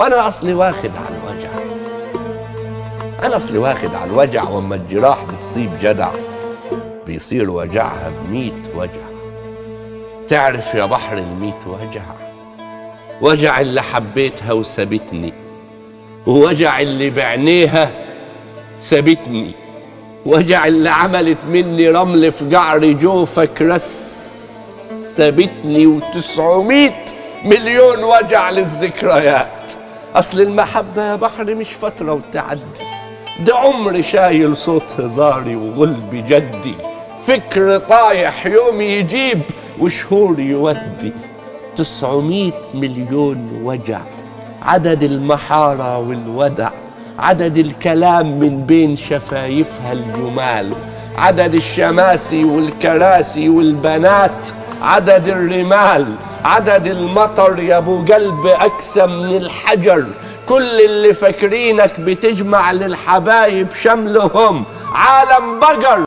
وأنا اصلي واخد على الوجع. أنا اصلي واخد على الوجع واما الجراح بتصيب جدع بيصير وجعها بميت وجع. تعرف يا بحر الميت وجع؟ وجع اللي حبيتها وسابتني ووجع اللي بعينيها سابتني وجع اللي عملت مني رمل في جعر جوفك رس سابتني وتسعمية مليون وجع للذكريات. أصل المحبة يا بحر مش فترة وتعدي. ده عمر شايل صوت هزاري وغلب جدي. فكر طايح يوم يجيب وشهور يودي. تسعمية مليون وجع. عدد المحارة والودع. عدد الكلام من بين شفايفها الجمال عدد الشماسي والكراسي والبنات عدد الرمال عدد المطر يا أبو قلب اكسى من الحجر. كل اللي فاكرينك بتجمع للحبايب شملهم عالم بقر.